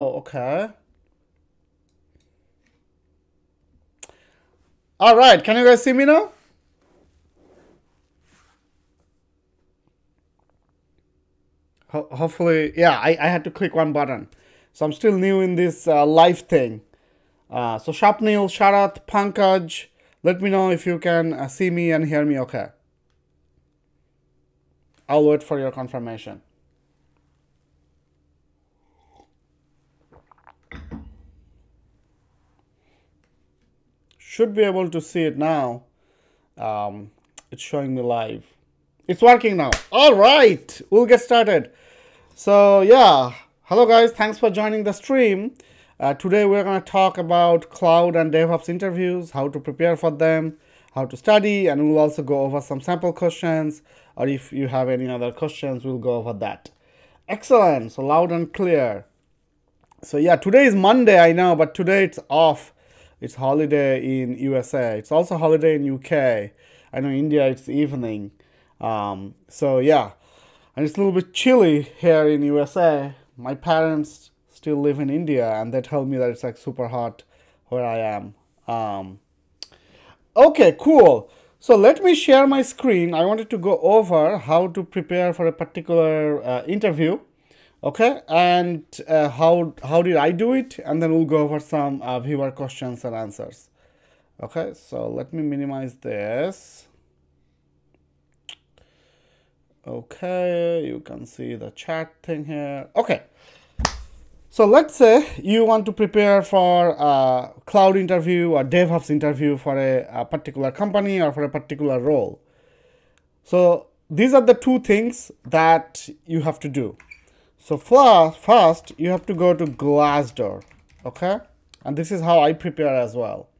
Oh, okay. All right, can you guys see me now? Ho hopefully, yeah, I, I had to click one button. So I'm still new in this uh, live thing. Uh, so Shapnil, Sharath, Pankaj, let me know if you can uh, see me and hear me okay. I'll wait for your confirmation. Should be able to see it now. Um, it's showing me live. It's working now. All right, we'll get started. So yeah, hello guys, thanks for joining the stream. Uh, today we're going to talk about cloud and DevOps interviews, how to prepare for them, how to study, and we'll also go over some sample questions, or if you have any other questions, we'll go over that. Excellent, so loud and clear. So yeah, today is Monday, I know, but today it's off. It's holiday in USA. It's also holiday in UK. I know India, it's evening. Um, so yeah, and it's a little bit chilly here in USA. My parents still live in India, and they tell me that it's like super hot where I am. Um, okay, cool. So let me share my screen. I wanted to go over how to prepare for a particular uh, interview. Okay, and uh, how how did I do it? And then we'll go over some uh, viewer questions and answers. Okay, so let me minimize this. Okay, you can see the chat thing here. Okay, so let's say you want to prepare for a cloud interview or DevOps interview for a, a particular company or for a particular role. So these are the two things that you have to do. So first, you have to go to Glassdoor, okay? And this is how I prepare as well.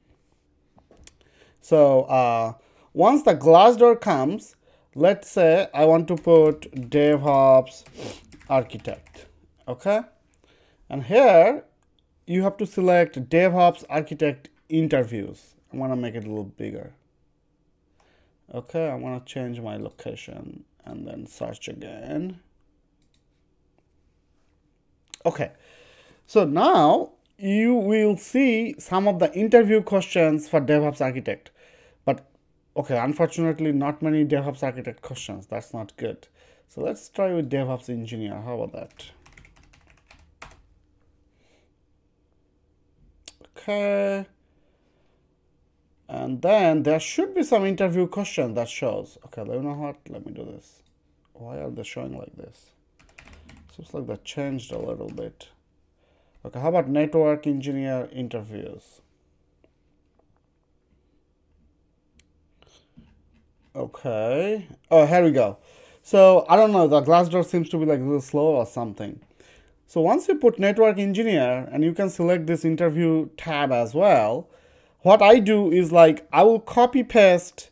So uh, once the Glassdoor comes, let's say I want to put DevOps architect, okay? And here you have to select DevOps architect interviews. I'm gonna make it a little bigger. Okay, I'm gonna change my location and then search again. Okay, so now you will see some of the interview questions for DevOps architect. But okay, unfortunately, not many DevOps architect questions. That's not good. So let's try with DevOps engineer. How about that? Okay. And then there should be some interview question that shows. Okay, you know what? Let me do this. Why are they showing like this? Seems like that changed a little bit. Okay, how about network engineer interviews? Okay. Oh, here we go. So I don't know, the Glassdoor seems to be like a little slow or something. So once you put network engineer and you can select this interview tab as well, what I do is like I will copy paste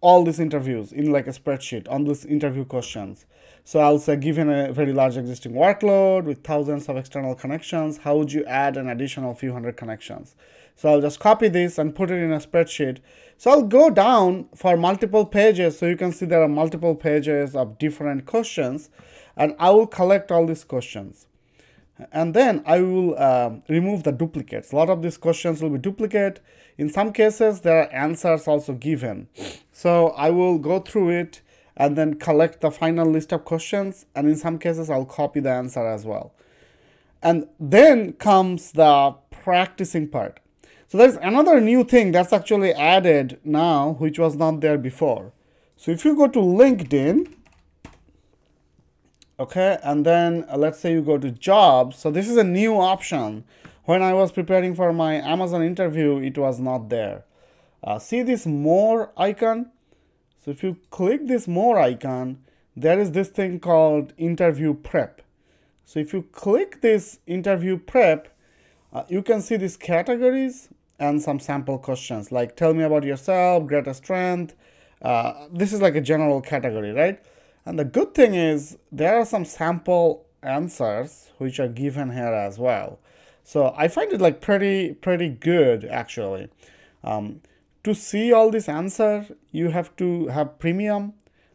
all these interviews in like a spreadsheet on these interview questions. So I'll say given a very large existing workload with thousands of external connections, how would you add an additional few hundred connections? So I'll just copy this and put it in a spreadsheet. So I'll go down for multiple pages. So you can see there are multiple pages of different questions and I will collect all these questions. And then I will uh, remove the duplicates. A lot of these questions will be duplicate. In some cases, there are answers also given. So I will go through it and then collect the final list of questions. And in some cases, I'll copy the answer as well. And then comes the practicing part. So there's another new thing that's actually added now, which was not there before. So if you go to LinkedIn, okay, and then uh, let's say you go to jobs. So this is a new option. When I was preparing for my Amazon interview, it was not there. Uh, see this more icon? So if you click this more icon, there is this thing called interview prep. So if you click this interview prep, uh, you can see these categories and some sample questions like tell me about yourself, greatest strength. Uh, this is like a general category, right? And the good thing is there are some sample answers which are given here as well. So I find it like pretty, pretty good actually. Um, to see all this answer, you have to have premium.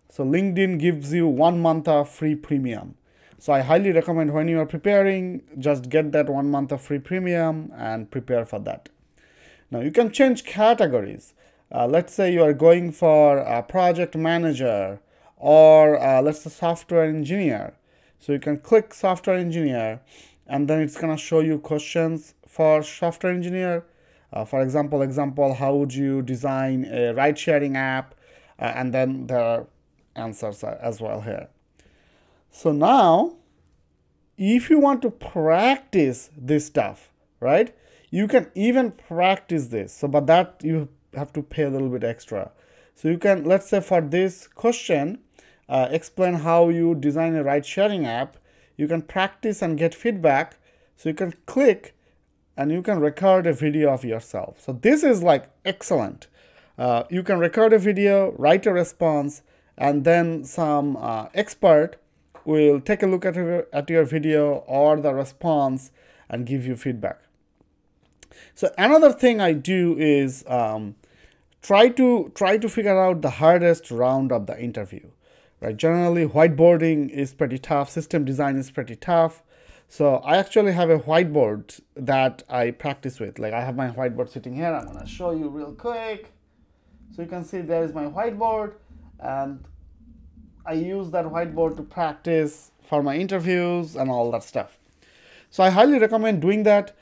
So LinkedIn gives you one month of free premium. So I highly recommend when you are preparing, just get that one month of free premium and prepare for that. Now you can change categories. Uh, let's say you are going for a project manager or uh, let's say software engineer. So you can click software engineer and then it's gonna show you questions for software engineer. Uh, for example, example, how would you design a ride sharing app? Uh, and then there are answers as well here. So now, if you want to practice this stuff, right? You can even practice this. So, but that you have to pay a little bit extra. So you can, let's say for this question, uh, explain how you design a ride sharing app. You can practice and get feedback. So you can click and you can record a video of yourself. So this is like excellent. Uh, you can record a video, write a response, and then some uh, expert will take a look at your, at your video or the response and give you feedback. So another thing I do is um, try to try to figure out the hardest round of the interview. Right? Generally, whiteboarding is pretty tough. System design is pretty tough. So I actually have a whiteboard that I practice with. Like I have my whiteboard sitting here. I'm gonna show you real quick. So you can see there is my whiteboard and I use that whiteboard to practice for my interviews and all that stuff. So I highly recommend doing that.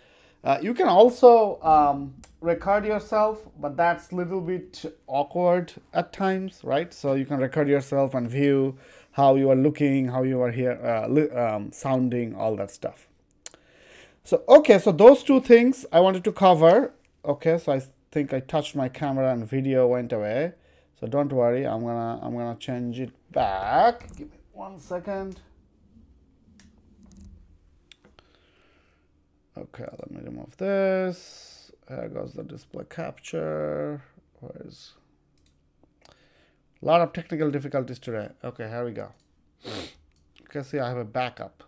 Uh, you can also um, record yourself, but that's a little bit awkward at times, right? So you can record yourself and view how you are looking, how you are here, uh, um, sounding, all that stuff. So, okay, so those two things I wanted to cover. Okay, so I think I touched my camera and video went away. So don't worry, I'm gonna I'm gonna change it back. Give me one second. Okay, let me remove this. There goes the display capture. Where's a lot of technical difficulties today. Okay, here we go. Okay, see, I have a backup.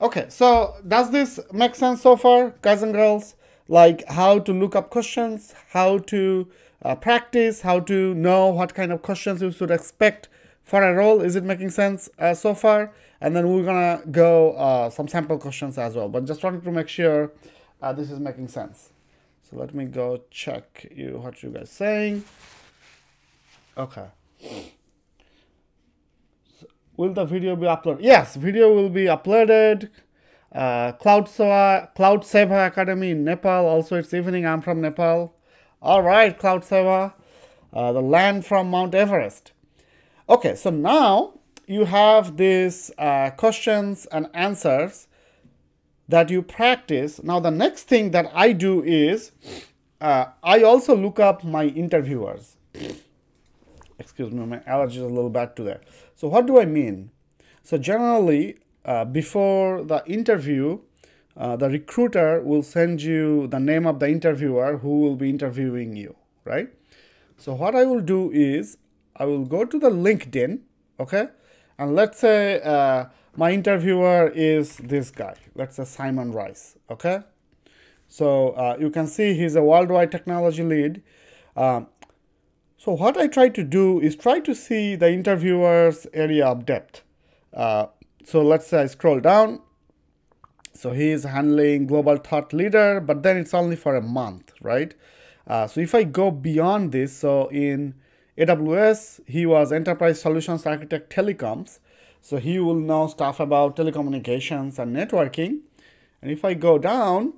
Okay, so does this make sense so far, guys and girls? Like how to look up questions, how to uh, practice, how to know what kind of questions you should expect for a role. Is it making sense uh, so far? And then we're gonna go uh, some sample questions as well. But just wanted to make sure uh, this is making sense. So let me go check you what you guys saying. Okay. Will the video be uploaded? Yes, video will be uploaded. Uh, Cloud, Seva, Cloud Seva Academy in Nepal. Also, it's evening. I'm from Nepal. All right, Cloud Seva, uh, the land from Mount Everest. Okay, so now you have these uh, questions and answers that you practice. Now, the next thing that I do is uh, I also look up my interviewers. Excuse me, my allergies a little bad today. So, what do I mean? So, generally, uh, before the interview, uh, the recruiter will send you the name of the interviewer who will be interviewing you, right? So what I will do is I will go to the LinkedIn, okay? And let's say uh, my interviewer is this guy. Let's say Simon Rice, okay? So uh, you can see he's a worldwide technology lead. Um, so what I try to do is try to see the interviewer's area of depth. Uh, so let's say I scroll down so he is handling global thought leader, but then it's only for a month, right? Uh, so if I go beyond this, so in AWS, he was enterprise solutions architect telecoms. So he will know stuff about telecommunications and networking. And if I go down,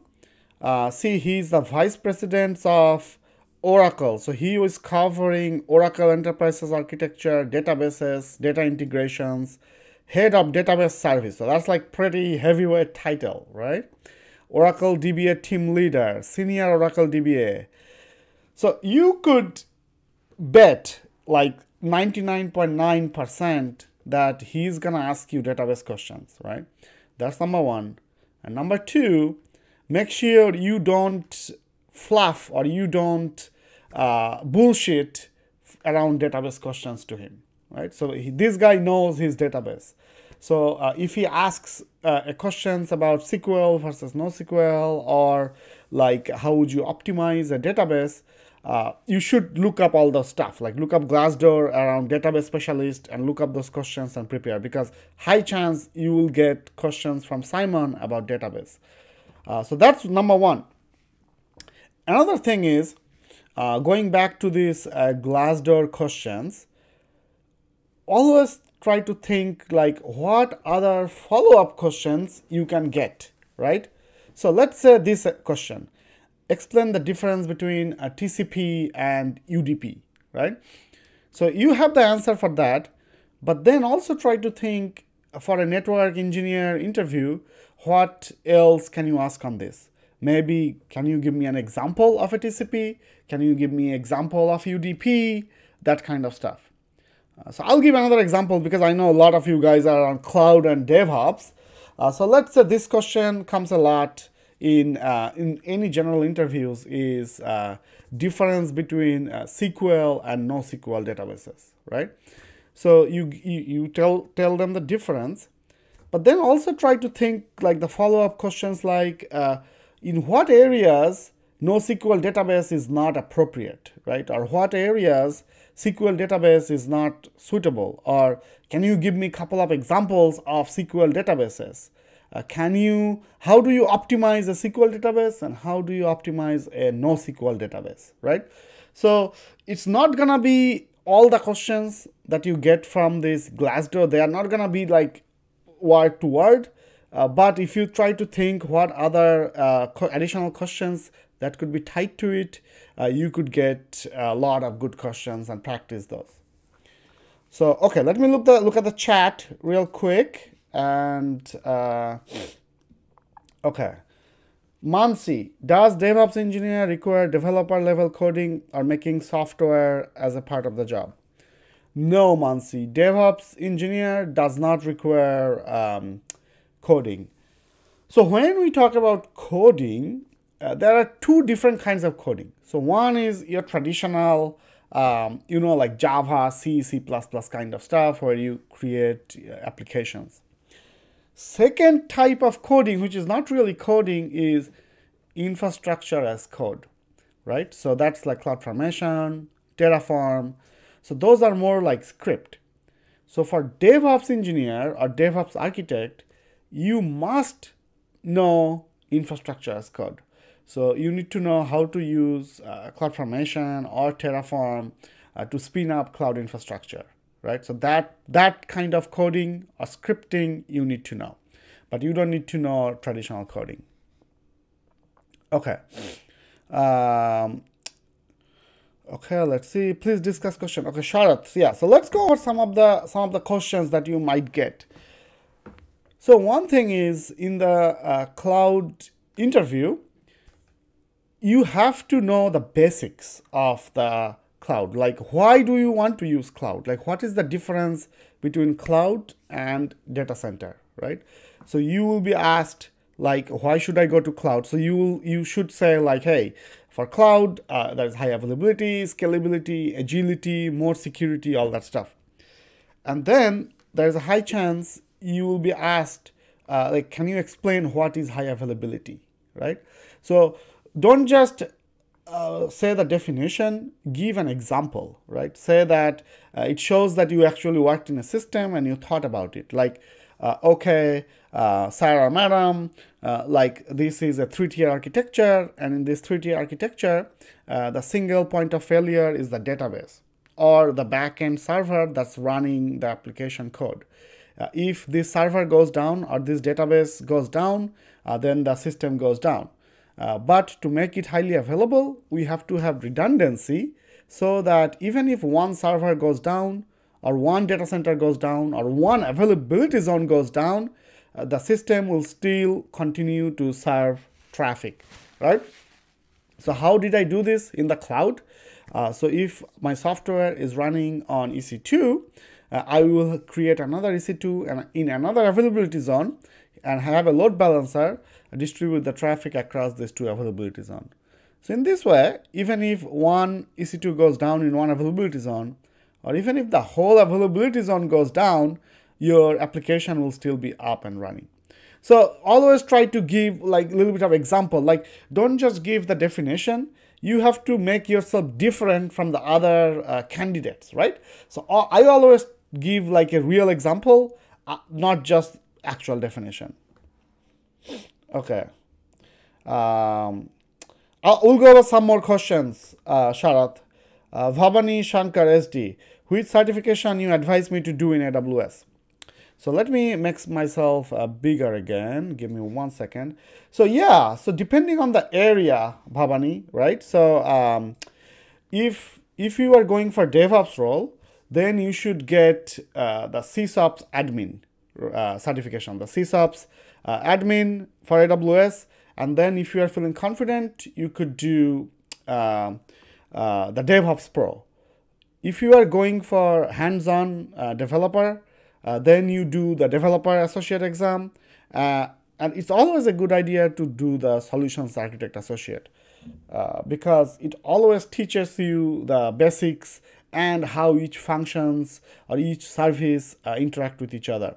uh, see he's the vice president of Oracle. So he was covering Oracle Enterprises Architecture, databases, data integrations, head of database service. So that's like pretty heavyweight title, right? Oracle DBA team leader, senior Oracle DBA. So you could bet like 99.9% that he's gonna ask you database questions, right? That's number one. And number two, make sure you don't fluff or you don't uh, bullshit around database questions to him right? So he, this guy knows his database. So uh, if he asks uh, questions about SQL versus NoSQL or like how would you optimize a database, uh, you should look up all the stuff like look up glassdoor around database specialist and look up those questions and prepare because high chance you will get questions from simon about database uh, so that's number one another thing is uh, going back to these uh, glassdoor questions always try to think like what other follow-up questions you can get right so let's say this question explain the difference between a TCP and UDP, right? So you have the answer for that, but then also try to think for a network engineer interview, what else can you ask on this? Maybe can you give me an example of a TCP? Can you give me example of UDP? That kind of stuff. Uh, so I'll give another example because I know a lot of you guys are on cloud and DevOps. Uh, so let's say this question comes a lot in uh, in any general interviews is uh, difference between uh, SQL and NoSQL databases, right? So you, you you tell tell them the difference, but then also try to think like the follow up questions like uh, in what areas NoSQL database is not appropriate, right? Or what areas SQL database is not suitable, or can you give me a couple of examples of SQL databases? uh, can you how do you optimize a SQL database and how do you optimize a NoSQL database, right? So it's not gonna be all the questions that you get from this Glassdoor. They are not gonna be like word to word, uh, but if you try to think what other uh, additional questions that could be tied to it, uh, you could get a lot of good questions and practice those. So okay, let me look the look at the chat real quick and uh, okay Mansi, does DevOps engineer require developer level coding or making software as a part of the job? No, Mansi, DevOps engineer does not require um, coding. So when we talk about coding, uh, there are two different kinds of coding. So one is your traditional, um, you know, like Java, C, C++ kind of stuff where you create uh, applications. Second type of coding, which is not really coding, is infrastructure as code, right? So that's like CloudFormation, Terraform. So those are more like script. So for DevOps engineer or DevOps architect, you must know infrastructure as code. So you need to know how to use uh, CloudFormation or Terraform uh, to spin up cloud infrastructure right? So that, that kind of coding or scripting you need to know, but you don't need to know traditional coding. Okay. Um, okay, let's see. Please discuss question. Okay, Sharath. Yeah, so let's go over some of the some of the questions that you might get. So one thing is in the uh, cloud interview, you have to know the basics of the cloud. Like why do you want to use cloud? Like what is the difference between cloud and data center right? So you will be asked like why should i go to cloud? So you you should say like hey for cloud uh, there's high availability scalability agility more security all that stuff. And then there's a high chance you will be asked uh, like can you explain what is high availability right? So don't just uh, say the definition, give an example, right? Say that uh, it shows that you actually worked in a system and you thought about it. Like, uh, okay, uh, Sarah, madam, uh, like this is a three-tier architecture, and in this three-tier architecture, the single point of failure is the database or the backend server that's running the application code. if this server goes down or this database goes down, then the system goes down. Uh, but to make it highly available, we have to have redundancy so that even if one server goes down or one data center goes down or one availability zone goes down, uh, the system will still continue to serve traffic, right? So how did I do this in the cloud? Uh, so if my software is running on EC2, uh, I will create another EC2 and in another availability zone and have a load balancer distribute the traffic across these two availability zones. So in this way, even if one EC2 goes down in one availability zone, or even if the whole availability zone goes down, your application will still be up and running. So always try to give like a little bit of example, like don't just give the definition, you have to make yourself different from the other uh, candidates, right? So uh, I always give like a real example, uh, not just actual definition. Okay. Um, uh, we'll go over some more questions, uh, Sharath. Uh, Bhavani Shankar SD, which certification you advise me to do in AWS? So let me make myself uh, bigger again. Give me one second. So yeah, so depending on the area, Bhavani, right? So um, if if you are going for DevOps role, then you should get uh, the SysOps admin uh, certification, the SysOps uh, admin for AWS. And then if you are feeling confident, you could do um, uh, the DevOps Pro. If you are going for hands-on uh, developer, uh, then you do the developer associate exam. Uh, and it's always a good idea to do the solutions architect associate uh, because it always teaches you the basics and how each functions or each service uh, interact with each other.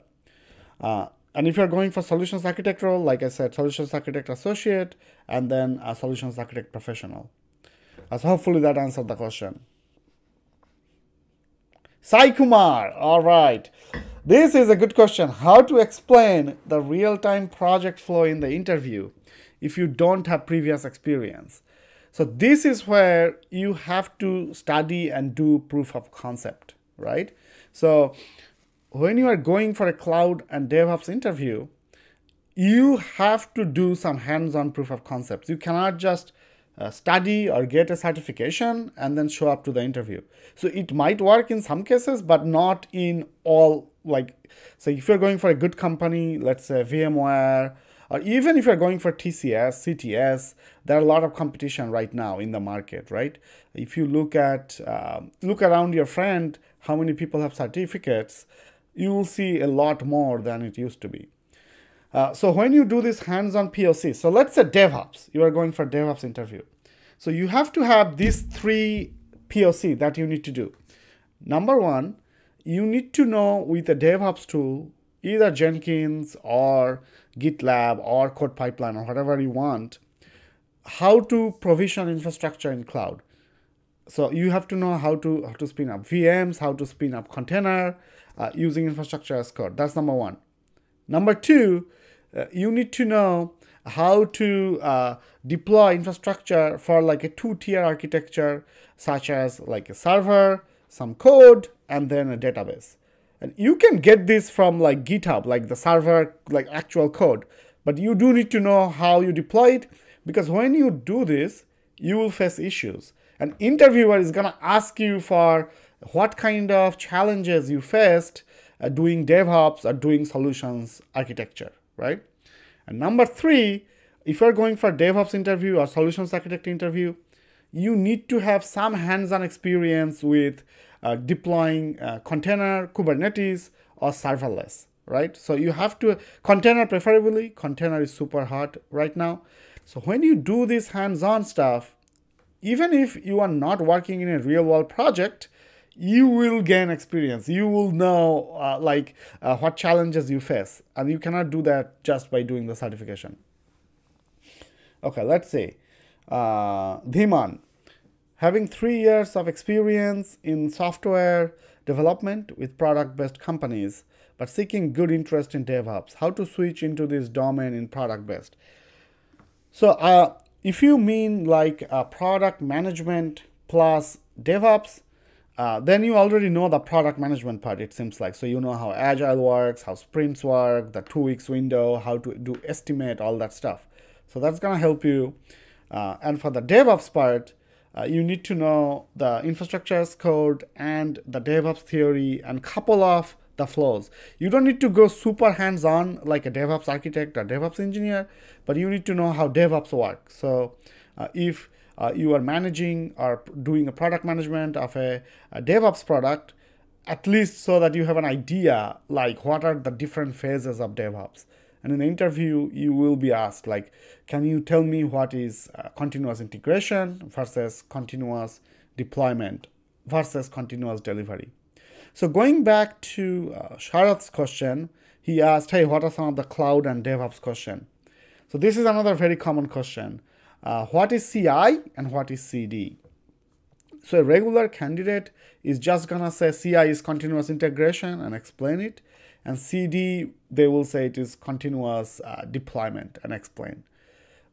Uh, and if you're going for solutions architect role, like I said, solutions architect associate and then a solutions architect professional. So hopefully that answered the question. Sai Kumar, all right. This is a good question. How to explain the real-time project flow in the interview if you don't have previous experience? So this is where you have to study and do proof of concept, right? So when you are going for a cloud and DevOps interview, you have to do some hands-on proof of concepts. You cannot just uh, study or get a certification and then show up to the interview. So it might work in some cases, but not in all. Like, so if you're going for a good company, let's say VMware, or even if you're going for TCS, CTS, there are a lot of competition right now in the market, right? If you look at uh, look around your friend, how many people have certificates, you will see a lot more than it used to be. Uh, so when you do this hands-on POC, so let's say DevOps, you are going for DevOps interview. So you have to have these three POC that you need to do. Number one, you need to know with a DevOps tool, either Jenkins or GitLab or Code Pipeline or whatever you want, how to provision infrastructure in cloud. So you have to know how to how to spin up VMs, how to spin up container uh, using infrastructure as code. That's number one. Number two, uh, you need to know how to uh, deploy infrastructure for like a two-tier architecture such as like a server some code and then a database and you can get this from like github like the server like actual code but you do need to know how you deploy it because when you do this you will face issues an interviewer is to ask you for what kind of challenges you faced uh, doing devops or doing solutions architecture right and number three, if you're going for DevOps interview or solutions architect interview, you need to have some hands-on experience with uh, deploying uh, container, Kubernetes, or serverless, right? So you have to, container preferably, container is super hot right now. So when you do this hands-on stuff, even if you are not working in a real world project, you will gain experience. You will know uh, like uh, what challenges you face. And you cannot do that just by doing the certification. Okay let's say uh, Dhiman having three years of experience in software development with product based companies but seeking good interest in DevOps. How to switch into this domain in product based so uh, if you mean like product management plus DevOps uh, then you already know the product management part, it seems like. So you know how agile works, how sprints work, the two weeks window, how to do estimate, all that stuff. So that's going to help you. Uh, and for the DevOps part, uh, you need to know the infrastructure as code and the DevOps theory and couple of the flows. You don't need to go super hands-on like a DevOps architect or DevOps engineer, but you need to know how DevOps works. So uh, if uh, you are managing or doing a product management of a, a DevOps product, at least so that you have an idea like what are the different phases of DevOps. And in the interview, you will be asked like, can you tell me what is uh, continuous integration versus continuous deployment versus continuous delivery? So going back to uh, Sharath's question, he asked, hey, what are some of the cloud and DevOps question? So this is another very common question uh, what is CI and what is CD. So a regular candidate is just gonna say CI is continuous integration and explain it, and CD they will say it is continuous uh, deployment and explain.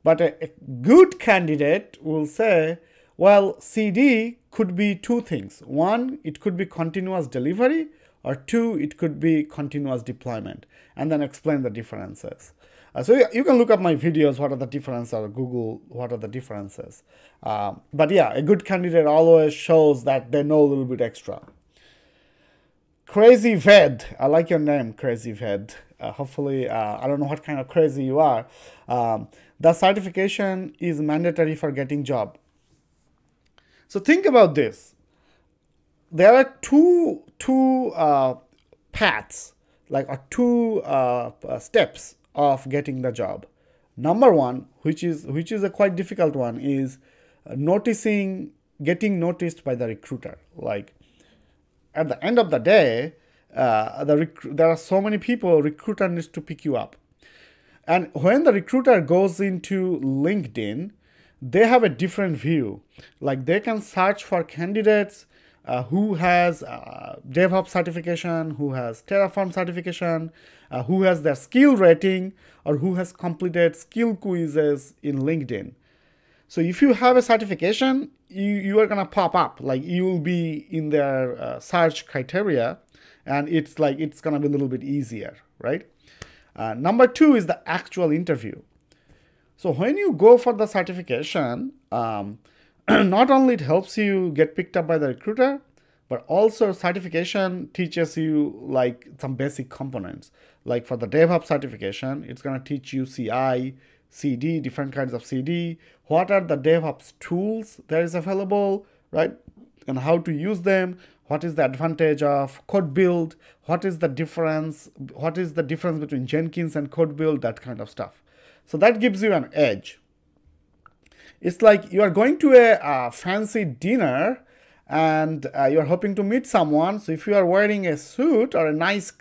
But a, a good candidate will say, well, CD could be two things. One, it could be continuous delivery, or two, it could be continuous deployment, and then explain the differences. Uh, so you, can look up my videos, what are the differences, or Google, what are the differences. Uh, but yeah, a good candidate always shows that they know a little bit extra. Crazy Ved, I like your name, Crazy Ved. Uh, hopefully, uh, I don't know what kind of crazy you are. Um, the certification is mandatory for getting job. So think about this. There are two two uh, paths, like or two steps of getting the job. Number one, which is which is a quite difficult one, is noticing getting noticed by the recruiter. Like at the end of the day, uh, the there are so many people. Recruiter needs to pick you up, and when the recruiter goes into LinkedIn, they have a different view. Like they can search for candidates uh, who has uh, DevOps certification, who has Terraform certification, uh, who has their skill rating, or who has completed skill quizzes in LinkedIn. So if you have a certification, you, you are gonna pop up, like you will be in their uh, search criteria, and it's like it's gonna be a little bit easier, right? Uh, number two is the actual interview. So when you go for the certification, um, not only it helps you get picked up by the recruiter, but also certification teaches you like some basic components. Like for the DevOps certification, it's gonna teach you CI, CD, different kinds of CD, what are the DevOps tools that is available, right? And how to use them, what is the advantage of code build, what is the difference, what is the difference between Jenkins and code build, that kind of stuff. So that gives you an edge. It's like you are going to a, a fancy dinner and uh, you're hoping to meet someone. So if you are wearing a suit or a nice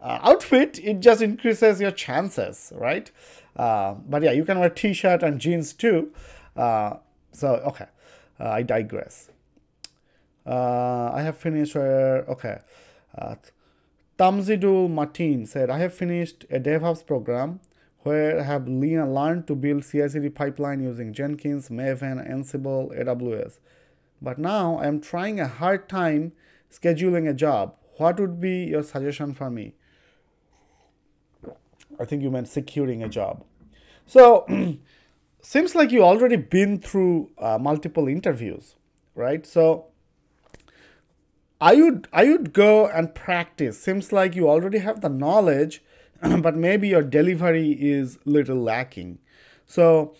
uh, outfit, it just increases your chances, right? Uh, but yeah, you can wear t-shirt and jeans too. Uh, so okay, uh, I digress. Uh, I have finished. okay, Tamzidul Martin said, I have finished a DevOps program where I have learned to build CI/CD pipeline using Jenkins, Maven, Ansible, AWS. But now I am trying a hard time scheduling a job. What would be your suggestion for me? I think you meant securing a job. So, seems like you already been through uh, multiple interviews, right? So, I would I would go and practice. Seems like you already have the knowledge but maybe your delivery is little lacking. So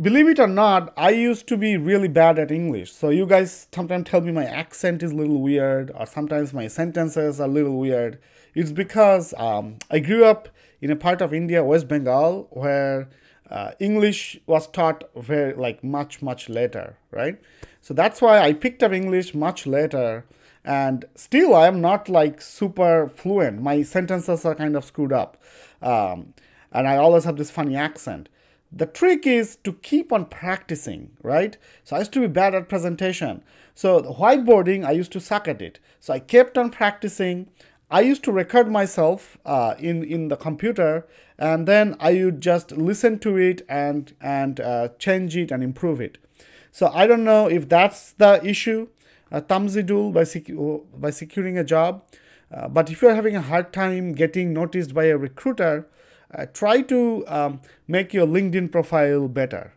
believe it or not, I used to be really bad at English. So you guys sometimes tell me my accent is a little weird, or sometimes my sentences are a little weird. It's because um, I grew up in a part of India, West Bengal, where uh, English was taught very like much much later, right? So that's why I picked up English much later and still I am not like super fluent. My sentences are kind of screwed up, um, and I always have this funny accent. The trick is to keep on practicing, right? So I used to be bad at presentation. So the whiteboarding, I used to suck at it. So I kept on practicing. I used to record myself uh, in in the computer, and then I would just listen to it and and uh, change it and improve it. So I don't know if that's the issue a Tamzidul by, secu- by securing a job. Uh, but if you're having a hard time getting noticed by a recruiter, uh, try to um, make your LinkedIn profile better.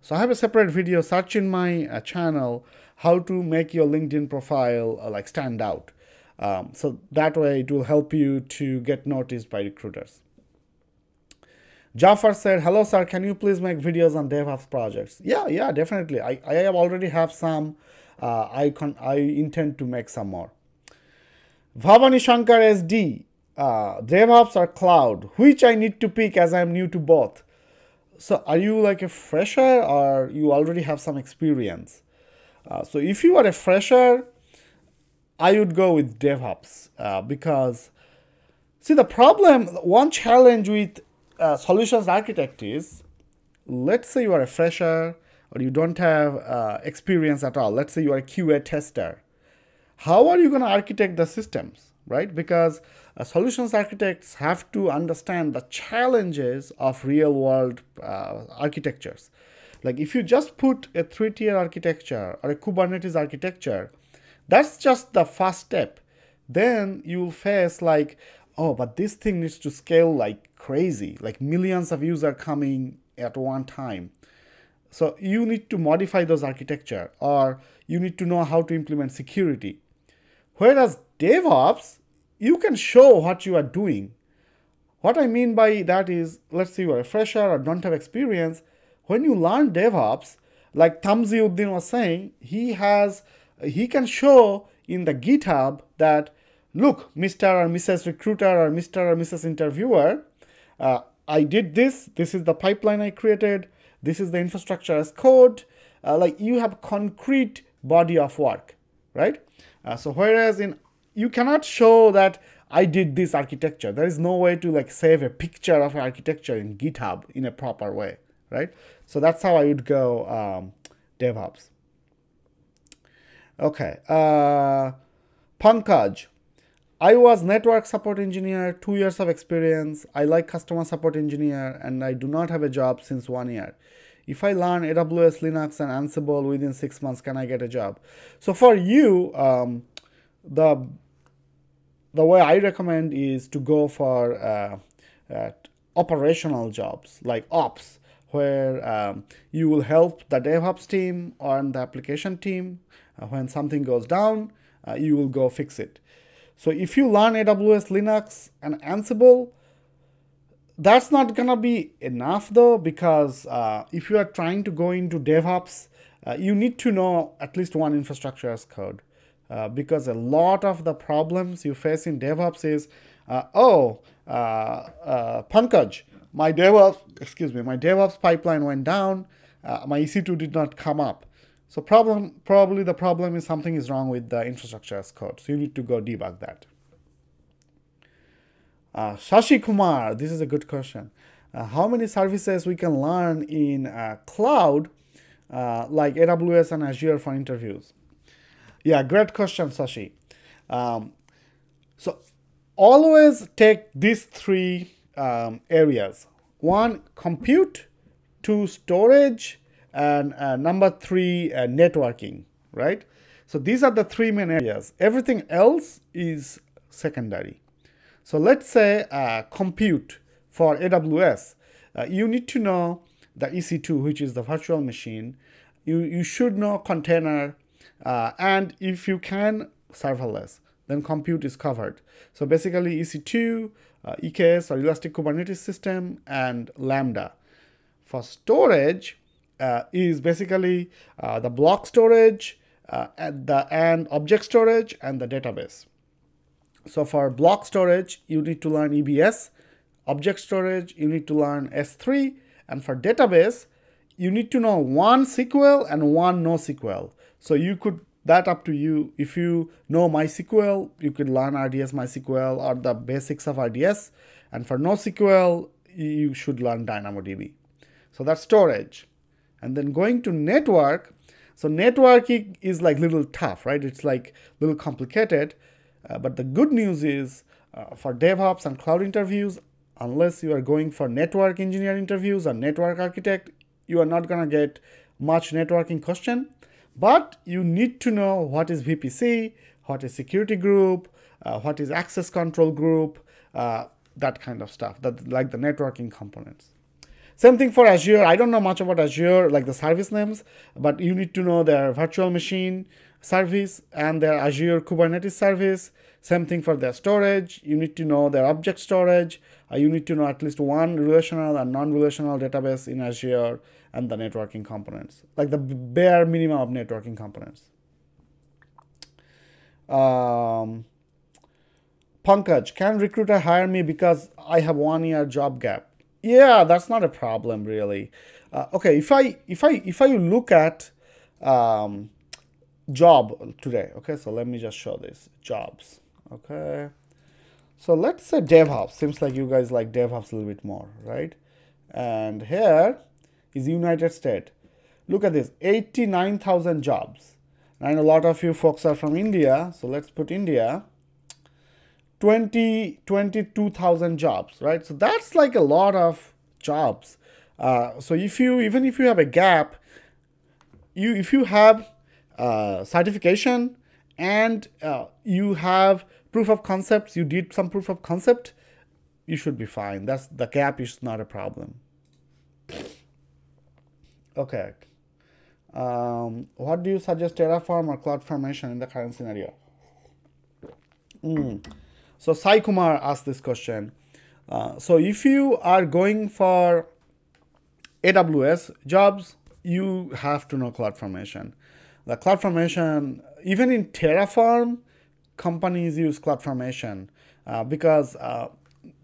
So I have a separate video, search in my uh, channel, how to make your LinkedIn profile uh, like stand out. Um, so that way it will help you to get noticed by recruiters. Jafar said, hello sir, can you please make videos on DevOps projects? Yeah, yeah, definitely. I, I already have some uh, I, con- I intend to make some more. Bhavani Shankar SD, uh, DevOps or cloud, which I need to pick as I'm new to both. So are you like a fresher or you already have some experience? Uh, so if you are a fresher, I would go with DevOps uh, because see the problem, one challenge with uh, solutions architect is let's say you are a fresher or you don't have experience at all. Let's say you are a QA tester. How are you going to architect the systems, right? Because uh, solutions architects have to understand the challenges of real world uh, architectures. Like if you just put a three tier architecture or a Kubernetes architecture, that's just the first step. Then you will face like, oh, but this thing needs to scale like crazy, like millions of users coming at one time. So you need to modify those architecture or you need to know how to implement security. Whereas DevOps, you can show what you are doing. What I mean by that is, let's say you are a fresher or don't have experience. When you learn DevOps, like Tamzi Uddin was saying, he has he can show in the GitHub that look, Mr. or Mrs. Recruiter or Mr. or Mrs. Interviewer, uh, I did this. This is the pipeline I created. This is the infrastructure as code. Uh, like you have concrete body of work, right? Uh, so whereas in you cannot show that I did this architecture. There is no way to like save a picture of architecture in GitHub in a proper way, right? So that's how I would go um, DevOps. Okay, uh, Pankaj. I was network support engineer, two years of experience. I like customer support engineer and I do not have a job since one year. If I learn AWS, Linux and Ansible within six months, can I get a job? So for you, um, the the way I recommend is to go for uh, uh, operational jobs like ops, where um, you will help the DevOps team or the application team. Uh, when something goes down, uh, you will go fix it. So if you learn AWS, Linux, and Ansible, that's not gonna be enough though, because uh, if you are trying to go into DevOps, uh, you need to know at least one infrastructure as code. Uh, because a lot of the problems you face in DevOps is, uh, oh, uh, uh, Pankaj, my DevOps, excuse me, my DevOps pipeline went down, uh, my EC2 did not come up. So problem, probably the problem is something is wrong with the infrastructure as code. So you need to go debug that. Shashi Kumar, this is a good question. How many services we can learn in cloud like AWS and Azure for interviews? Yeah, great question, Sashi. Um, so always take these three um, areas. One, compute. Two, storage. And uh, number three, uh, networking, right? So these are the three main areas. Everything else is secondary. So let's say uh, compute for AWS. Uh, you need to know the EC2, which is the virtual machine. You, you should know container uh, and if you can, serverless, then compute is covered. So basically EC2, uh, EKS or Elastic Kubernetes System, and Lambda. For storage uh, is basically uh, the block storage, uh, and, the, and object storage, and the database. So for block storage, you need to learn EBS. Object storage, you need to learn S3. And for database, you need to know one SQL and one NoSQL. So you could that up to you. If you know MySQL, you could learn RDS MySQL or the basics of RDS. And for NoSQL, you should learn DynamoDB. So that's storage. And then going to network. So networking is like little tough, right? It's like little complicated. Uh, but the good news is uh, for DevOps and cloud interviews, unless you are going for network engineer interviews or network architect, you are not going to get much networking question. But you need to know what is VPC, what is security group, uh, what is access control group, uh, that kind of stuff, that like the networking components. Same thing for Azure. I don't know much about Azure, like the service names, but you need to know their virtual machine service and their Azure Kubernetes service. Same thing for their storage. You need to know their object storage. Uh, you need to know at least one relational and non-relational database in Azure and the networking components, like the bare minimum of networking components. Um, Pankaj, can recruiter hire me because I have one year job gap? Yeah, that's not a problem really. Uh, okay, if I if I if I look at um, job today, okay, so let me just show this jobs. Okay, so let's say DevOps. Seems like you guys like DevOps a little bit more, right? And here is the United States. Look at this, 89,000 jobs. And a lot of you folks are from India, so let's put India. 20, 22,000 jobs, right? So that's like a lot of jobs. Uh, so if you, even if you have a gap, you if you have uh, certification and uh, you have proof of concepts, you did some proof of concept, you should be fine. That's the gap is not a problem. Okay. Um, what do you suggest Terraform or CloudFormation in the current scenario? Mm. So Sai Kumar asked this question. Uh, so if you are going for AWS jobs, you have to know CloudFormation. The CloudFormation, even in Terraform, companies use CloudFormation uh, because uh,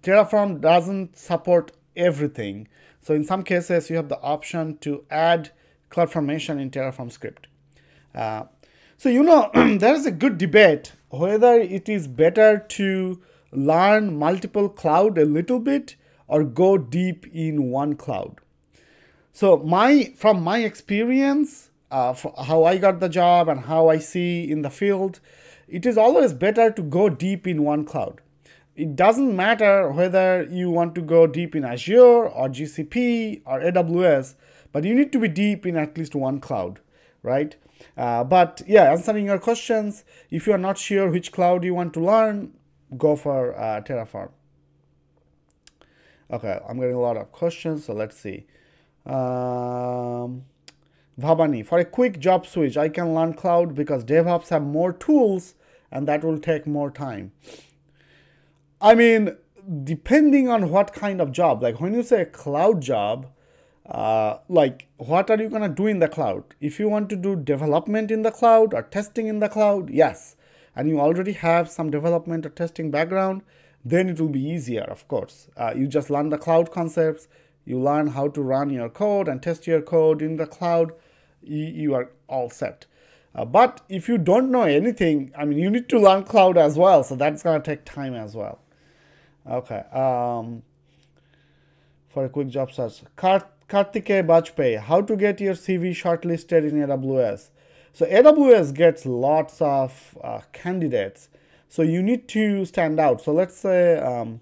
Terraform doesn't support everything. So in some cases, you have the option to add CloudFormation in Terraform script. Uh, so you know, there is a good debate whether it is better to learn multiple cloud a little bit or go deep in one cloud. So my from my experience, uh, how I got the job and how I see in the field, it is always better to go deep in one cloud. It doesn't matter whether you want to go deep in Azure or GCP or AWS, but you need to be deep in at least one cloud, right? Uh, but yeah, answering your questions, if you are not sure which cloud you want to learn, go for uh, Terraform. Okay, I'm getting a lot of questions, so let's see. Um, Bhavani, for a quick job switch, I can learn cloud because DevOps have more tools and that will take more time. I mean, depending on what kind of job, like when you say cloud job, uh, like what are you going to do in the cloud? If you want to do development in the cloud or testing in the cloud, yes. And you already have some development or testing background, then it will be easier, of course. Uh, you just learn the cloud concepts, you learn how to run your code and test your code in the cloud, you, you are all set. Uh, but if you don't know anything, I mean, you need to learn cloud as well. So that's going to take time as well. Okay. Um, for a quick job search, Kart Kartike how to get your CV shortlisted in AWS. So AWS gets lots of uh, candidates. So you need to stand out. So let's say, um,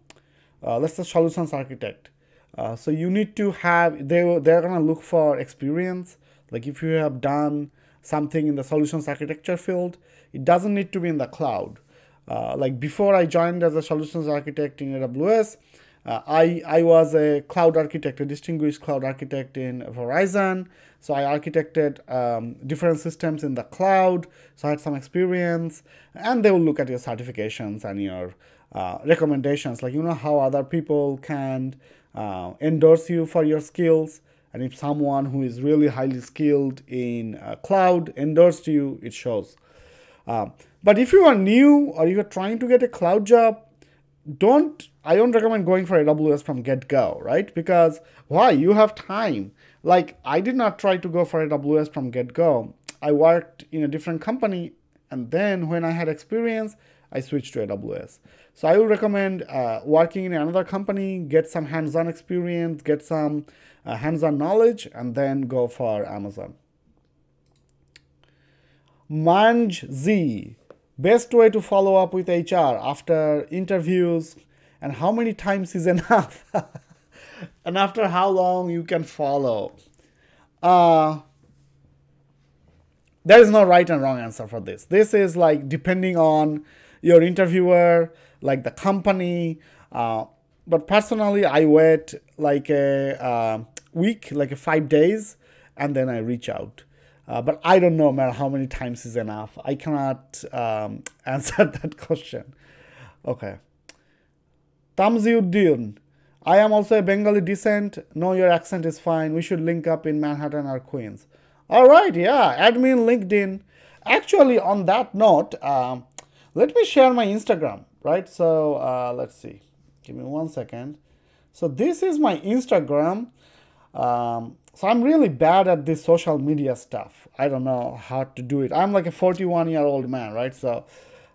uh, let's say solutions architect. Uh, so you need to have they they're gonna look for experience. Like if you have done something in the solutions architecture field, it doesn't need to be in the cloud. Uh, like before I joined as a solutions architect in AWS, uh, I I was a cloud architect, a distinguished cloud architect in Verizon. So I architected um, different systems in the cloud. So I had some experience, and they will look at your certifications and your uh, recommendations, like you know how other people can uh, endorse you for your skills. And if someone who is really highly skilled in uh, cloud endorsed you, it shows. Uh, but if you are new or you are trying to get a cloud job, don't I don't recommend going for AWS from get go, right? Because why? You have time. Like I did not try to go for AWS from get go. I worked in a different company, and then when I had experience, I switched to AWS. So I will recommend uh, working in another company, get some hands-on experience, get some uh, hands-on knowledge, and then go for Amazon. Manj Z, best way to follow up with HR after interviews, and how many times is enough, and after how long you can follow. Uh, there is no right and wrong answer for this. This is like depending on your interviewer, like the company. Uh, but personally, I wait like a uh, week, like a five days, and then I reach out. Uh, but I don't know, man, how many times is enough. I cannot um, answer that question. Okay. Tamziuddin. I am also a Bengali descent. No, your accent is fine. We should link up in Manhattan or Queens. All right, yeah. Add me in LinkedIn. Actually, on that note, um, let me share my Instagram, right? So uh, let's see. Give me one second. So this is my Instagram. Um, so I'm really bad at this social media stuff. I don't know how to do it. I'm like a 41 year old man, right? So,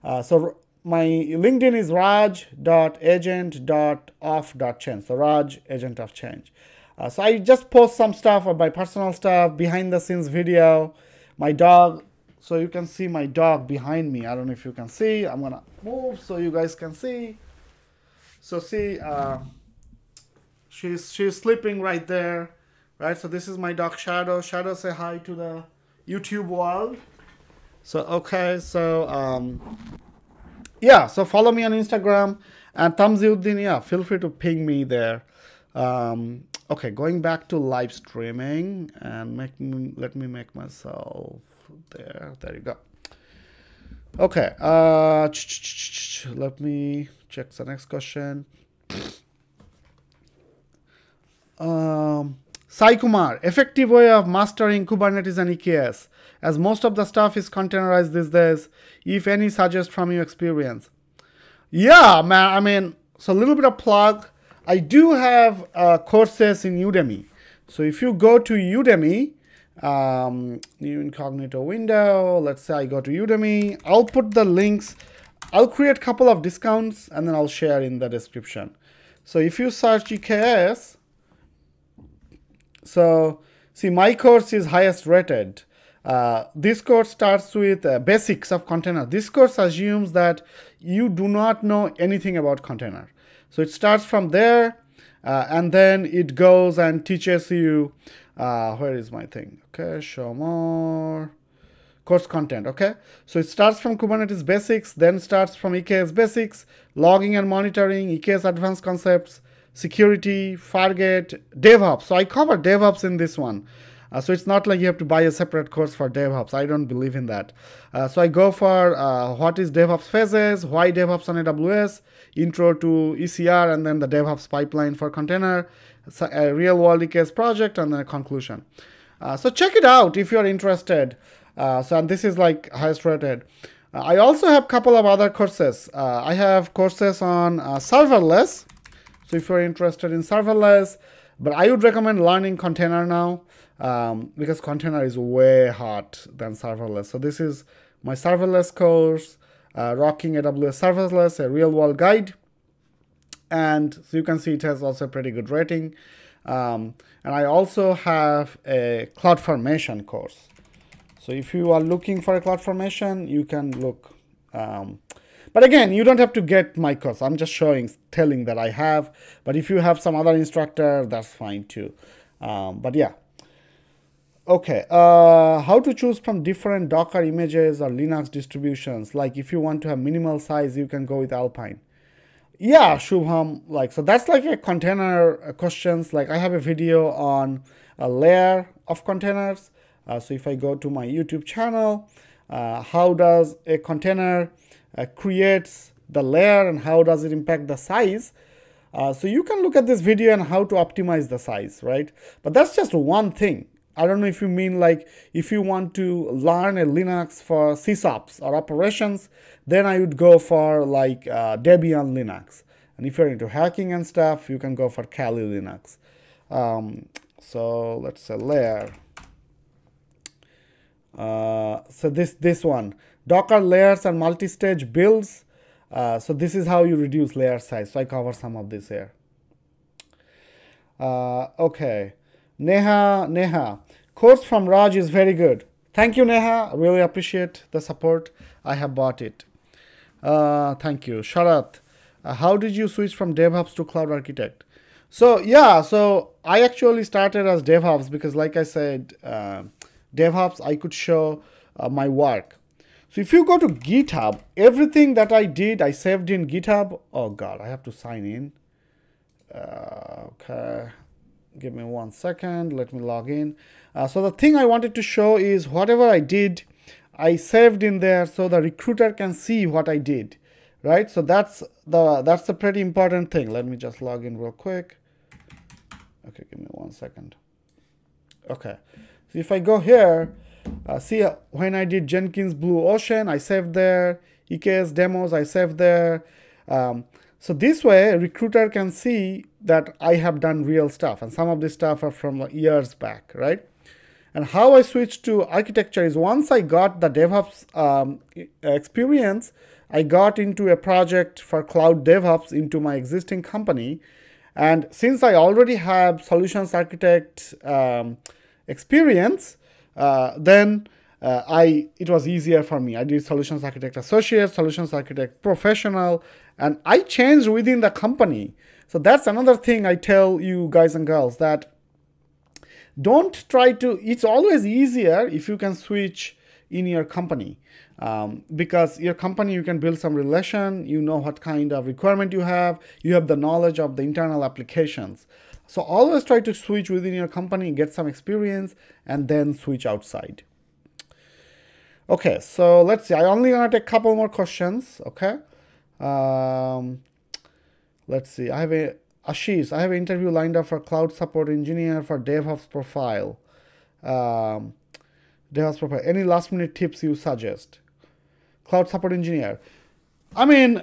uh, so my LinkedIn is raj.agent.of.change. So Raj, agent of change. Uh, so I just post some stuff of my personal stuff, behind the scenes video, my dog. So you can see my dog behind me. I don't know if you can see. I'm gonna move so you guys can see. So see, uh, she's she's sleeping right there, right? So this is my dog Shadow. Shadow, say hi to the YouTube world. So okay, so um, yeah, so follow me on Instagram and Tamziuddin. Yeah, feel free to ping me there. Um, okay, going back to live streaming and make me, let me make myself there. There you go. Okay, uh, let me check the next question. Um, Sai Kumar, effective way of mastering Kubernetes and EKS, as most of the stuff is containerized these days. If any, suggest from your experience. Yeah, man. I mean, so a little bit of plug. I do have uh, courses in Udemy. So if you go to Udemy, um, new incognito window, let's say I go to Udemy, I'll put the links. I'll create a couple of discounts and then I'll share in the description. So if you search EKS, so see my course is highest rated. Uh, this course starts with uh, basics of container. This course assumes that you do not know anything about container. So it starts from there uh, and then it goes and teaches you, uh, where is my thing? Okay, show more course content okay so it starts from kubernetes basics then starts from eks basics logging and monitoring eks advanced concepts security fargate devops so i cover devops in this one uh, so it's not like you have to buy a separate course for DevOps. I don't believe in that. Uh, so I go for uh, what is DevOps phases, why DevOps on AWS, intro to ECR, and then the DevOps pipeline for container, a real world EKS project, and then a conclusion. Uh, so check it out if you're interested. Uh, so and this is like highest rated. Uh, I also have a couple of other courses. I have courses on serverless. So if you're interested in serverless, but I would recommend learning container now um, because container is way hot than serverless. So this is my serverless course, uh, Rocking AWS Serverless, a real world guide. And so you can see it has also a pretty good rating. Um, and I also have a CloudFormation course. So if you are looking for a CloudFormation, you can look. Um, but again, you don't have to get my course. I'm just showing, telling that I have. But if you have some other instructor, that's fine too. Um, but yeah, Okay, uh, how to choose from different Docker images or Linux distributions? Like if you want to have minimal size, you can go with Alpine. Yeah, Shubham, like, so that's like a container uh, questions. Like I have a video on a layer of containers. Uh, so if I go to my YouTube channel, how does a container uh, creates the layer and how does it impact the size? Uh, so you can look at this video and how to optimize the size, right? But that's just one thing I don't know if you mean like if you want to learn a Linux for sysops or operations, then I would go for like uh, Debian Linux. And if you're into hacking and stuff, you can go for Kali Linux. Um, so let's say layer. Uh, so this this one Docker layers and multi-stage builds. Uh, so this is how you reduce layer size. So I cover some of this here. Uh, okay. Neha, Neha, course from Raj is very good. Thank you, Neha. Really appreciate the support. I have bought it. Uh, thank you. Sharat, uh, how did you switch from DevOps to Cloud Architect? So, yeah, so I actually started as DevOps because, like I said, DevOps, I could show uh, my work. So, if you go to GitHub, everything that I did, I saved in GitHub. Oh, God, I have to sign in. Uh, okay, give me one second. Let me log in. Uh, so the thing i wanted to show is whatever i did i saved in there so the recruiter can see what i did right? So that's the that's a pretty important thing. Let me just log in real quick. Okay give me one second. Okay so if i go here uh, see when i did jenkins blue ocean i saved there. Eks demos i saved there. Um, so this way, a recruiter can see that I have done real stuff, and some of this stuff are from years back, right? And how I switched to architecture is once I got the DevOps um, experience, I got into a project for cloud DevOps into my existing company, And since I already have solutions architect um, experience, uh, then uh, I it was easier for me. I did solutions architect associate, solutions architect professional, and I changed within the company. So that's another thing I tell you guys and girls that don't try to. It's always easier if you can switch in your company um, because your company you can build some relation you know what kind of requirement you have you have the knowledge of the internal applications so always try to switch within your company get some experience and then switch outside okay so let's see i only gonna take a couple more questions okay um, let's see i have a ashish i have an interview lined up for cloud support engineer for devops profile um, DevOps profile. Any last minute tips you suggest? Cloud support engineer. I mean,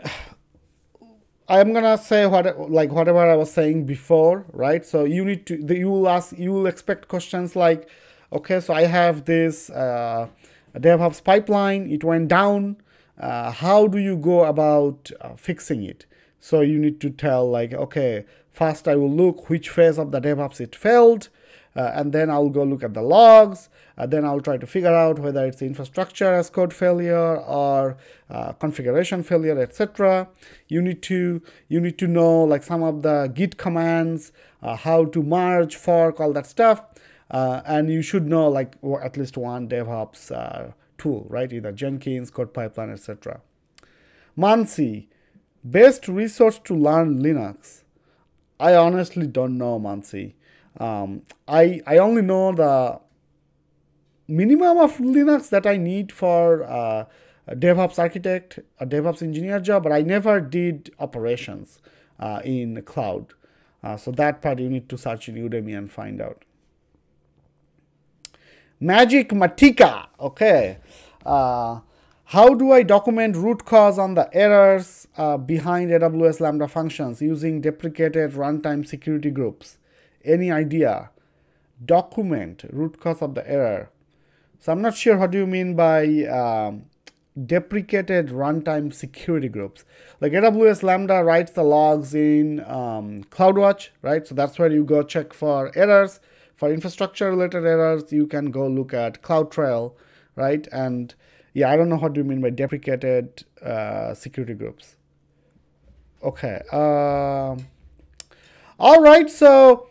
I'm gonna say what like whatever I was saying before, right? So you need to the, you will ask you will expect questions like, okay, so I have this uh, DevOps pipeline. It went down. Uh, how do you go about uh, fixing it? So you need to tell like, okay, first I will look which phase of the DevOps it failed uh, and then I'll go look at the logs. Uh, then I'll try to figure out whether it's infrastructure as code failure or uh, configuration failure, etc. You need to you need to know like some of the Git commands, uh, how to merge, fork, all that stuff, uh, and you should know like at least one DevOps uh, tool, right? Either Jenkins, Code Pipeline, etc. Mansi, best resource to learn Linux. I honestly don't know, Mansi. Um, I, I only know the minimum of Linux that I need for uh, a DevOps architect, a DevOps engineer job, but I never did operations uh, in cloud. Uh, so that part you need to search in Udemy and find out. Magic Matika, okay. Uh, how do I document root cause on the errors uh, behind AWS Lambda functions using deprecated runtime security groups? any idea, document root cause of the error. So I'm not sure what do you mean by um, deprecated runtime security groups. Like AWS Lambda writes the logs in um, CloudWatch, right? So that's where you go check for errors. For infrastructure related errors, you can go look at CloudTrail, right? And yeah, I don't know what do you mean by deprecated uh, security groups. Okay. Uh, all right. So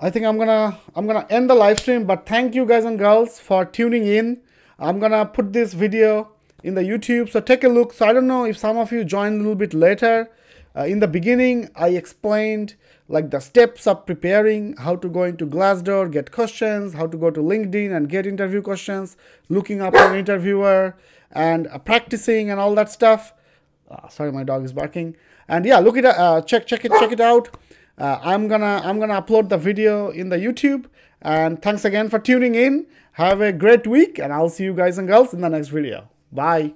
I think I'm gonna I'm gonna end the live stream but thank you guys and girls for tuning in. I'm gonna put this video in the YouTube so take a look. So I don't know if some of you joined a little bit later. Uh, in the beginning I explained like the steps of preparing how to go into Glassdoor get questions how to go to LinkedIn and get interview questions looking up an interviewer and uh, practicing and all that stuff. Uh, sorry my dog is barking. And yeah look it uh, check check it check it out uh, I'm gonna I'm gonna upload the video in the YouTube. And thanks again for tuning in. Have a great week, and I'll see you guys and girls in the next video. Bye.